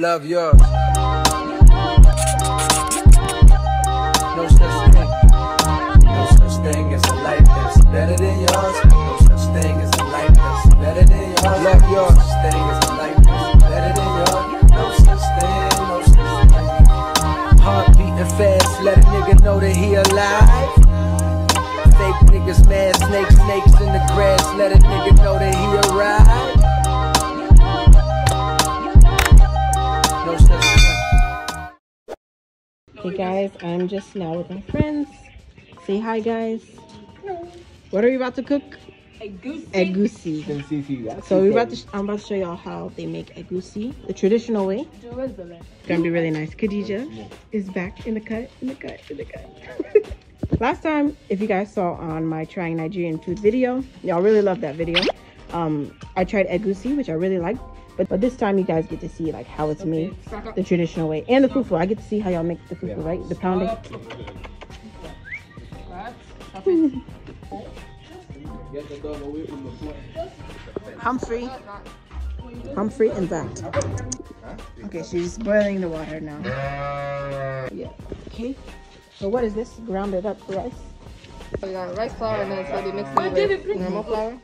Love yours. No such thing. No such thing as a life that's better than yours. No such thing as a life that's better than yours. Love yours. No such thing as a life that's better than yours. No such thing. No such thing. Heart beating fast. Let a nigga know that he alive. Fake niggas mad. Snakes, snakes in the grass. Let a nigga know that he arrived. Hey guys, I'm just now with my friends. Say hi, guys. What are we about to cook? Egusi. So we're about to. I'm about to show y'all how they make egusi the traditional way. It's gonna be really nice. Khadija is back in the cut, in the cut, in the cut. Last time, if you guys saw on my trying Nigerian food video, y'all really loved that video. Um, I tried egusi, which I really liked. But, but this time you guys get to see like how it's made the traditional way and the fufu. I get to see how y'all make the fufu, right? The pounding. Humphrey. Humphrey and that. Okay, she's boiling the water now. Yeah. Okay. So what is this? Grounded up rice. We got rice flour and then it's gonna be mixed with normal flour.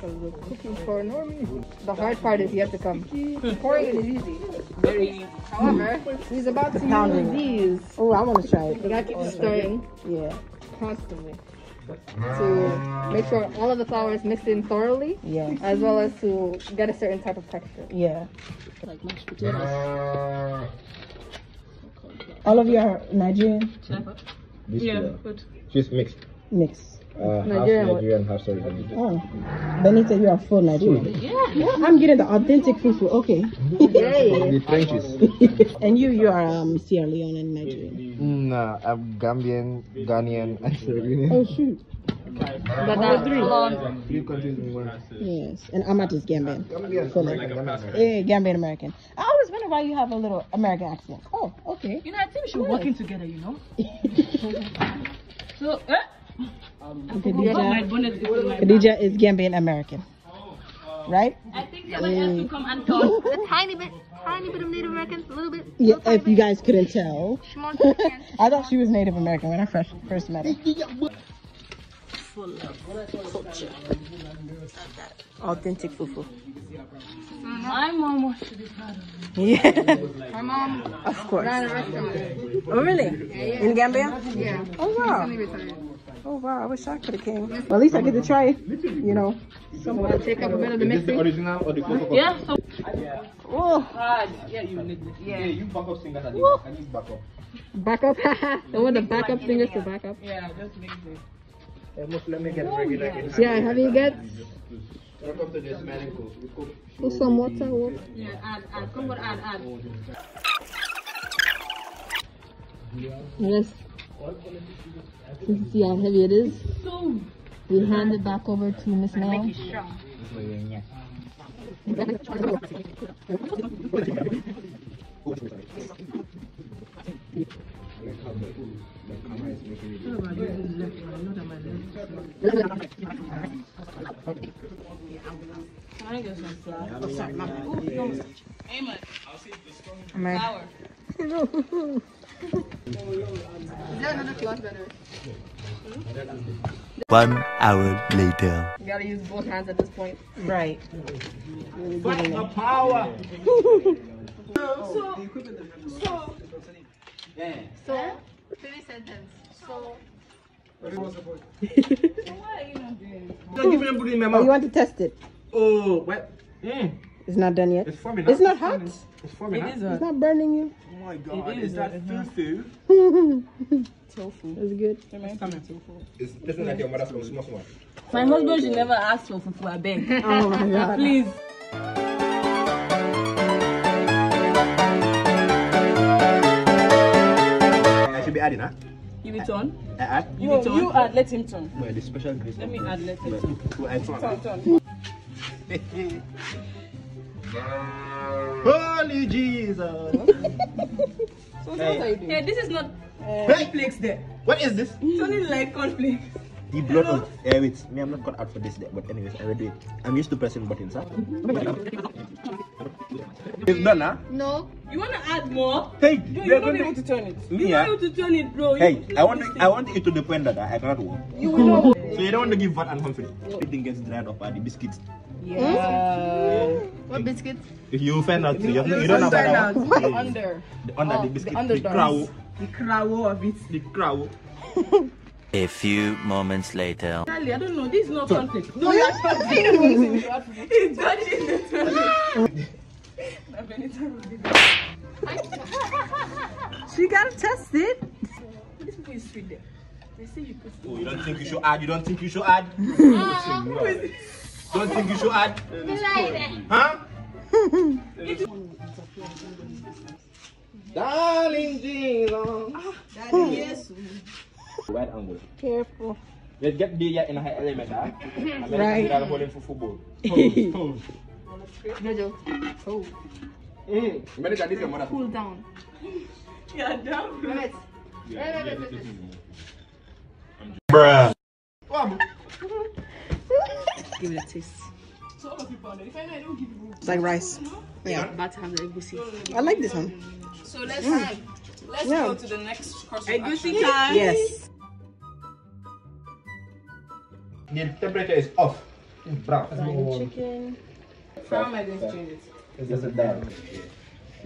Because we're cooking for normie. The hard part is yet to come. Pouring it is easy. Very easy. However, he's about to pounding use these. Oh, I want to try We it. gotta keep stirring Yeah. constantly to make sure all of the flour is mixed in thoroughly, Yeah. as well as to get a certain type of texture. Yeah. Like mashed potatoes. All of you are Nigerian This yeah, good. Just mixed. mix. Uh, half Nigerian what? Nigerian, half South Sudanese. Oh, Benita, you are full Nigerian. Yeah, I'm getting the authentic fufu. Okay. The Frenchies. and you, you are um, Sierra Leone and Nigerian. Nah, I'm Gambian, Ghanaian, and Suriname. Oh shoot. But that's three. Three countries in one. Yes, and Amat is Gambian. Gambian. Fully. Yeah, Gambian American. I always wonder why you have a little American accent. Oh, okay. You know, I think we should be working together, you know? so, eh? Khadija, is Khadija is Gambian American. Right? I think someone has to come and talk. A tiny bit, tiny bit of Native Americans, a little bit. Yeah, if you guys couldn't tell. I thought she was Native American when I first first met her. Authentic fufu. My mom wants to be proud of me. Yeah, My mom of course. ran a restaurant. Oh, really? In Gambia? Yeah. Oh, wow. Recently retired. Oh, wow. I wish I could have came. Well, at least I get to try it. You know. Wanna take up a bit of the Is this the original or the Coco Yeah, so Oh, hard. Yeah, you need this. Yeah, you back up singers and you, and you back up. Back up. I want the backup singers to back up. Yeah, just make this. Hey, let me get oh, regular. in. Yeah, have you get Welcome to the smiling cook. We cook. put some water? Or... Yeah, add, add. Come on, add, add. Yes. See how heavy it is? We hand it back over to Miss Mel. One hour later. You gotta use both hands at this point. right. Really getting it. So, finish sentence. So, Don't give me a bully in my Oh, mouth. you want to test it? Oh, what? Mm, It's not done yet. it's forming. It's not hot. It's forming. It is It's not burning you. Oh my god, is that fufu? tofu. It's good. It's tasting like your mother's from small small. My husband should never ask for fufu, I beg. Oh my god. Please. I should be adding, huh? Give it on. I add? You, no, you add, let him turn. Well, the special grace. Let me add, let him turn. Who I turn? Turn, turn. Holy Jesus! hey, Hey, this is not hey, cornflakes there. what is this? It's only like cornflakes. The blood of eh, wait, me I'm not cut out for this day, but anyways, I will do it. I'm used to pressing buttons, huh? It's done, huh? No. You want to add more? Hey, No, you're are not going able to. to turn it. Me, You're not yeah? able to turn it, bro. Hey, I want this I want it to depend point that I cannot walk. You will know. So you don't want to give fat and Humphrey. Everything gets dried up at the biscuits. Yeah. What biscuit? You find out, you, have, you don't have that one. Under. Yeah. Under. The, under Oh, the the biscuit, the, underdogs. crow, The crow of it. the crow. A few moments later. Charlie, I don't know. This is not conflict. No, you're touching. He's touching the toilet. My Benito will be She gotta test it. This food is sweet there. They say you put Oh, you don't think you should add? You don't think you should add? Ah, don't think you should add? Huh? Darling Jesus. yes. Right angle. Careful. Let's get the in a high element, huh? Right. American holding for football. Pose, pose. Jojo. Oh. Mm. America, this is your mother. Cool down. Yeah, down. Right. Bruh. Give it a taste. So all of you pound it. If I know I don't give you. It's like rice. Yeah. About to have the egusi. I like this one. So let's mm. let's Yeah. go to the next course of Egusi action. time. Yes. The temperature is off. It's brown. Chicken. How am I going to change it? It's just a dab.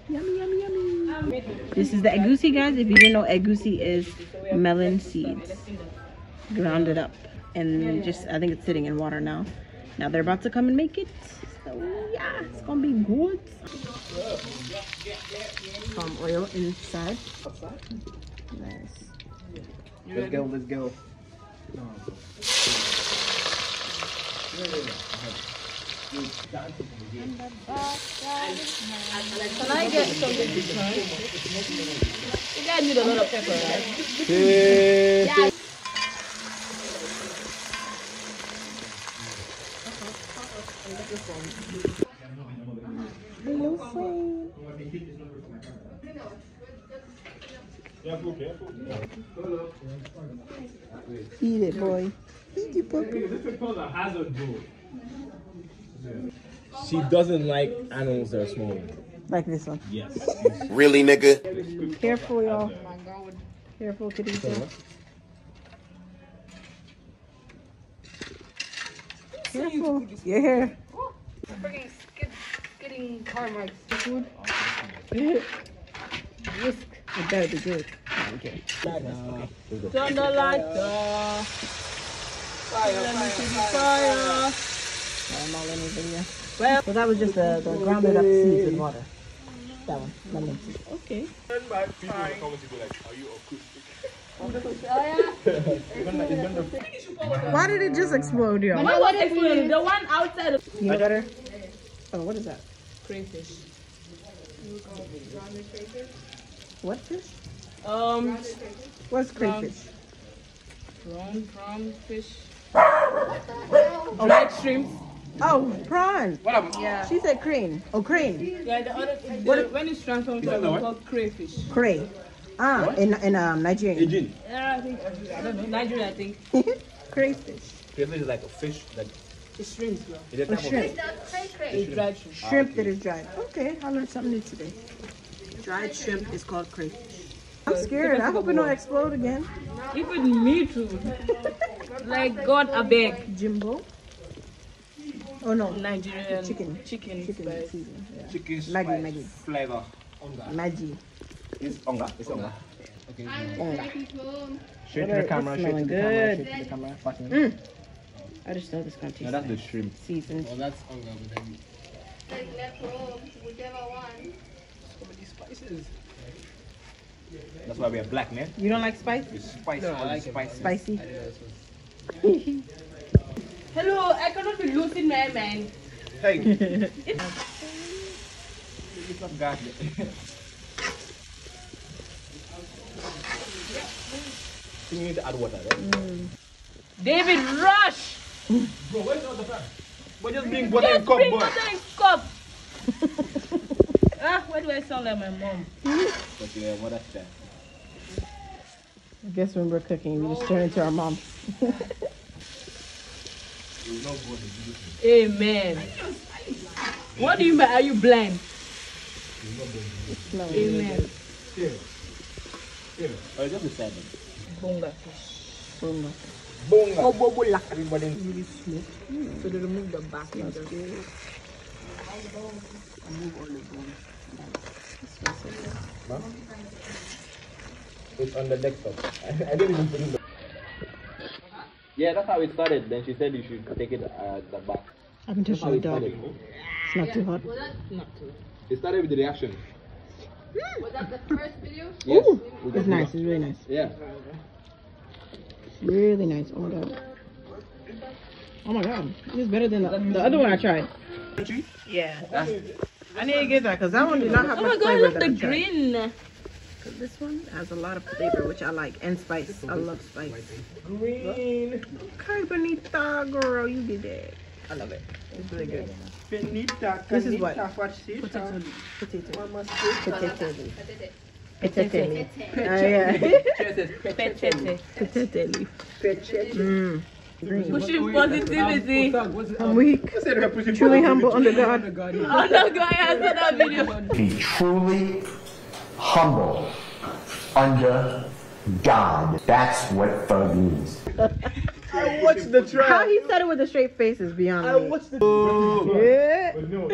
Yummy, yummy, yummy. This is the egusi, guys. If you didn't know, egusi is melon seeds grounded up, and just I think it's sitting in water now. Now they're about to come and make it. So yeah, it's gonna be good. Palm oil inside. Nice. Let's go, let's go. Can I get something to turn? You guys need a lot of pepper, right? Eat it, boy. Eat it, puppy. This is called a hazard rule. She doesn't like animals that are small. Like this one. Yes. Really, nigga? Careful, y'all. Careful, Khadija. Careful. Your hair. Freaking skid, skidding car marks. Food. Whisk. It better be good. Okay. Turn the light off. Fire, fire, fire. I'm all in. Well, so that was just the, the grounded up seeds in water. That one. Lemon seed. Okay. Why did it just explode, yo? Was exploding? The one outside of You know better? Oh, what is that? crayfish. What fish? Um, What's crayfish? prawn, prawn, fish. Oh, Dried shrimp. Oh, prawn. Yeah. She said crane. Oh, crane. Yeah, the other, the, when it's transformed to something called crayfish. Cray. Ah, in, in um, Nigerian. Eugene. Yeah, I think, I don't know, Nigeria, I think. Crayfish. Crayfish is like a fish that It's shrimp, bro. is a Or type of shrimp. It's dried shrimp. Shrimp that is dried. Okay, I learned something new today. Dried shrimp is called crayfish. I'm scared. I hope it don't explode again. Even me too. like God, I beg. Jimbo. Oh no, Nigerian Chicken. chicken, chicken spice. season. Yeah. chicken Maggi, spice Maggi. flavor. Maggi. It's onga. It's onga. Oh, Straight to Well, the camera. it's Straight to the camera. good. Straight to the camera. Fucking. Mm. I just know this gonna No, taste that's the shrimp. seasoned. Well, that's unga, but then That's why we are black, man. You don't like spice? It's spicy. No, I like it. spicy. Spicy. Hello, I cannot be losing my man. Hey. God. You need to add water, right? Mm. David, rush! But just bring water in Just cup, bring boy. water in cup. why do I sound like my mom? But yeah, what that's that. I guess when we're cooking, we just turn into our mom. Amen. What do you mean? Are you blind? Amen. Or just the seven. Bonga. Boom. Oh, bobula. Really smooth. So they remove the back and just remove all the bones. It's on the desktop. I, I didn't even put it. Yeah, that's how it started. Then she said you should take it uh, at the back. I haven't touched How it dog. It's not too hot. Not too. It started with the reaction. Hmm. Was that the first video? Yes. Ooh, we nice. It's really nice. Yeah. Really nice. Oh my god. Oh my god. It's better than the, the other one I tried. Yeah. I need to get that because that one did not have Oh much my god, flavor. look the green. green. 'Cause This one has a lot of flavor, which I like, and spice. I love spice. Green. Okay, Benita, girl, you did it. I love it. It's really good. Benita, This is what? Potato leaf. Potato. Potato leaf. Potato leaf. Oh, yeah. Potato leaf. Mm. Green. Pushing positivity. I'm weak. Truly humble under God. Oh no, guy, I saw that video. Be truly humble under God. That's what thug means. I watched the How he said it with a straight face is beyond I me. watched the. Yeah. But no,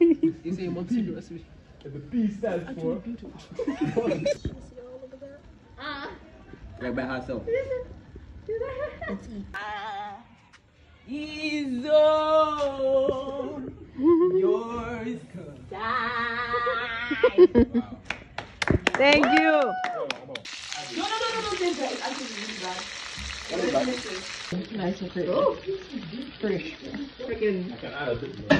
multi You say multi The P stands for. Like by herself. Izo. Yours. Thank you. No, no, no, no, no, this guy. I think this guy. Nice and pretty. Pretty. Freaking. I can add a bit more.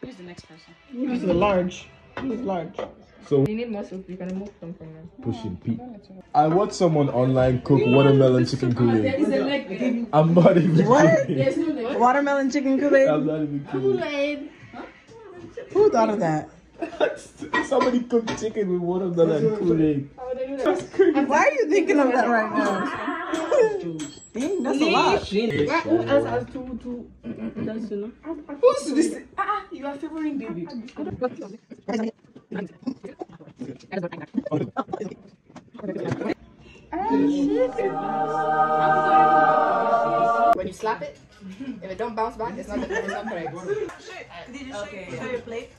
Who's the next person? This is a large. This is large. So You need muscles, you can remove them from them. pushing P. I watched someone online cook watermelon chicken There Kool-Aid. is a leg. I'm not even What? kidding. There's no leg. Watermelon chicken Kool-Aid? I'm not even kidding. Kool-Aid. Who thought of that? Somebody cooked chicken with watermelon Kool-Aid. Why are you thinking of that right now? Dang, that's a lot. Who else has two, two? That's, you. Who's this? Ah, you are favoring David. When you slap it, if it don't bounce back, it's not, it's not correct. Did you show, show your plate?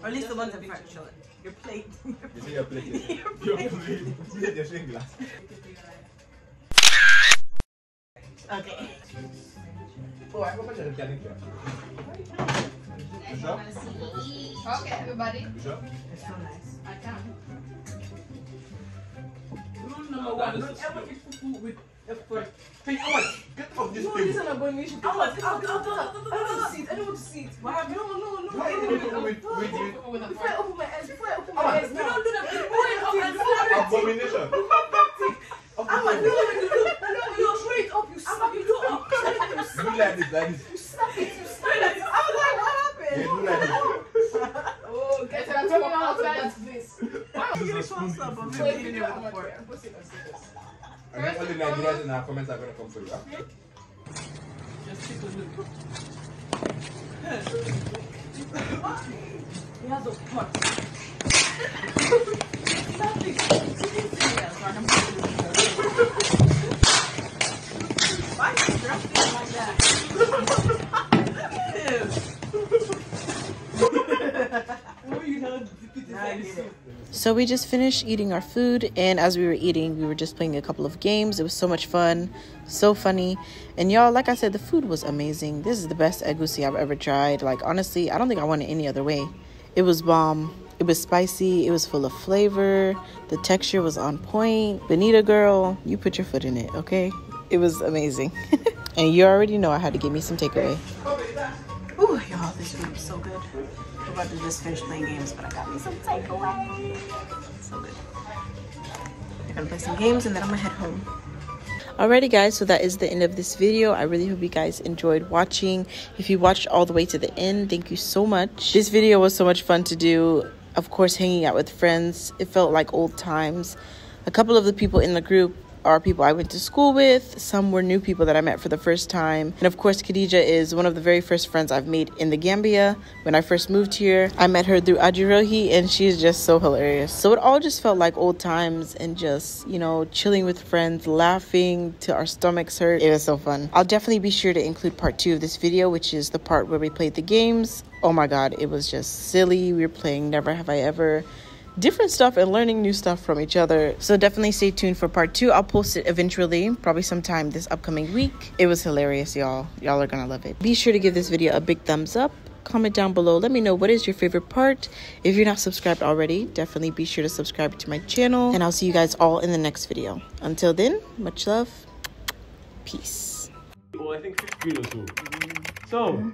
Or at least the ones in front, show it. Your plate. You see your plate? Your plate. Your shake glass. okay. Oh, I forgot your challenge. You sure? Okay, everybody. You sure? It's so nice. I can. Rule number one, don't ever eat fufu with a fork. Hey, Awan, get off this No, table. this is an abomination. Oh, Come on, oh, come on, oh, come on, oh, come on. I don't want to see it. I don't want to see it. Why? No, no, no. Why no, you no, doing no, it with- no. with- with- Before I open my eyes, before I open my Come on. eyes, we don't do that. Before I open my eyes, Abomination. I'm like, no, no, no, no, you throw it up, you slap it up. Do like this, like this. Slap it, you slap it. I'm like, what happened? Yeah, do like this. Oh, get It's it. like Tell me two how to outside. get this. This is a spoon. So if you do it with a fork, put it on stickers. And then only Nigerians in our comments are gonna come for you. huh? Just take a look. He has a pot. Nothing. Yes, I can put it in Why are you dressed it like that? Oh, you know, dip it inside the soup. So we just finished eating our food, and as we were eating, we were just playing a couple of games. It was so much fun, so funny. And y'all, like I said, the food was amazing. This is the best egusi I've ever tried. Like, honestly, I don't think I want it any other way. It was bomb. It was spicy. It was full of flavor. The texture was on point. Benita girl, you put your foot in it, okay? It was amazing. and you already know I had to give me some takeaway. Ooh, y'all, this food was so good. About to just finish playing games, but I got me some takeaway. So good. I'm gonna play some games and then I'm gonna head home. Alrighty guys, so that is the end of this video. I really hope you guys enjoyed watching. If you watched all the way to the end, thank you so much. This video was so much fun to do. Of course, hanging out with friends. It felt like old times. A couple of the people in the group are people I went to school with. Some were new people that I met for the first time. And of course, Khadija is one of the very first friends I've made in the Gambia. When I first moved here, I met her through Ajirohi and she's just so hilarious. So it all just felt like old times and just, you know, chilling with friends, laughing till our stomachs hurt. It was so fun. I'll definitely be sure to include part two of this video, which is the part where we played the games. Oh my god, it was just silly. We were playing Never Have I Ever different stuff and learning new stuff from each other. So definitely stay tuned for part two. I'll post it eventually, probably sometime this upcoming week. It was hilarious, y'all. Y'all are gonna love it. Be sure to give this video a big thumbs up. Comment down below. Let me know what is your favorite part. If you're not subscribed already, definitely be sure to subscribe to my channel. And I'll see you guys all in the next video. Until then, much love. Peace. Well, I think fifth grade or so.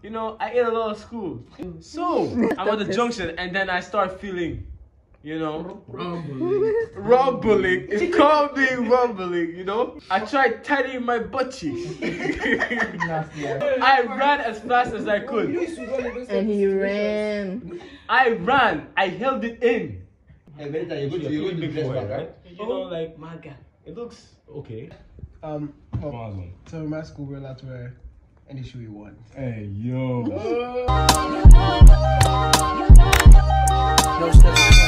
So, you know, I ate a lot of school. So, I'm at the junction and then I start feeling, you know, rumbling. rumbling. It's called being rumbling, you know? I tried tidying my butt cheeks. I ran as fast as I could. And he ran. I ran. I held it in. Hey, Benita, you're good. You're good. Big boy, right? You know, like, my God, it looks okay. Um, well, so in my school, we're allowed to wear any shoe you want. Hey, yo. No such